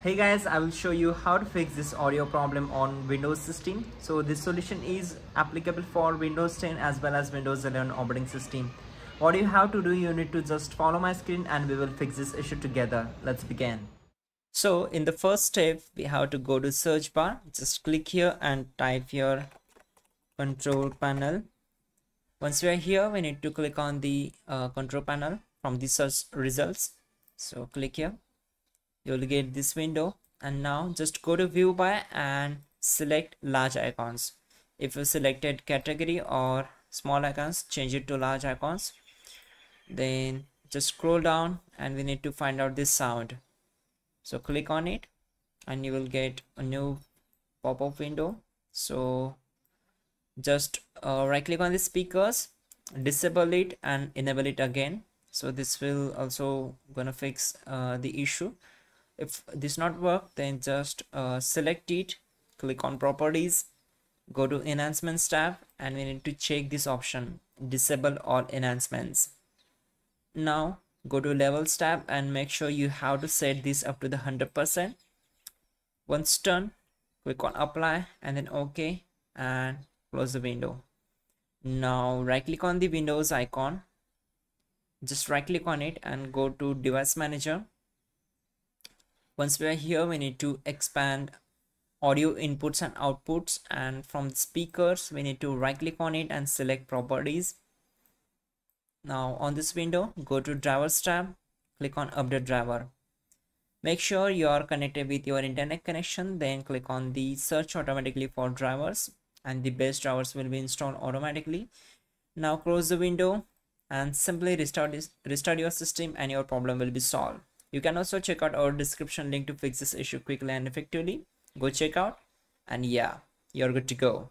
Hey guys, I will show you how to fix this audio problem on Windows system. So this solution is applicable for Windows 10 as well as Windows 11 operating system. What you have to do, you need to just follow my screen and we will fix this issue together. Let's begin. So in the first step, we have to go to search bar. Just click here and type your control panel. Once we are here, we need to click on the uh, control panel from the search results. So click here you'll get this window. And now just go to view by and select large icons. If you selected category or small icons change it to large icons. Then just scroll down and we need to find out this sound. So click on it and you will get a new pop-up window. So just uh, right click on the speakers disable it and enable it again. So this will also gonna fix uh, the issue if this not work then just uh, select it click on properties go to enhancements tab and we need to check this option disable all enhancements. Now go to levels tab and make sure you have to set this up to the 100% once done click on apply and then ok and close the window. Now right click on the windows icon. Just right click on it and go to device manager once we are here we need to expand audio inputs and outputs and from speakers we need to right click on it and select properties. Now on this window go to drivers tab click on update driver. Make sure you are connected with your internet connection then click on the search automatically for drivers and the best drivers will be installed automatically. Now close the window and simply restart this restart your system and your problem will be solved you can also check out our description link to fix this issue quickly and effectively. Go check out and yeah, you're good to go.